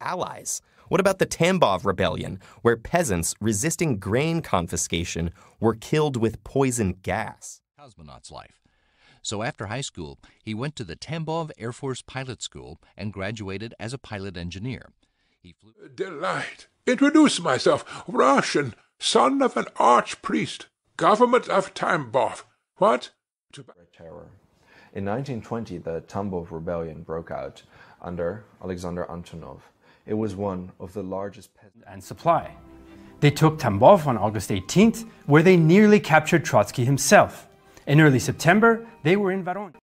allies. What about the Tambov Rebellion, where peasants resisting grain confiscation were killed with poison gas? Cosmonaut's life. So after high school, he went to the Tambov Air Force Pilot School and graduated as a pilot engineer. He flew. Delight. Introduce myself. Russian, son of an archpriest. Government of Tambov. What? Terror. In 1920, the Tambov Rebellion broke out under Alexander Antonov. It was one of the largest and supply. They took Tambov on August 18th, where they nearly captured Trotsky himself. In early September, they were in Voronezh.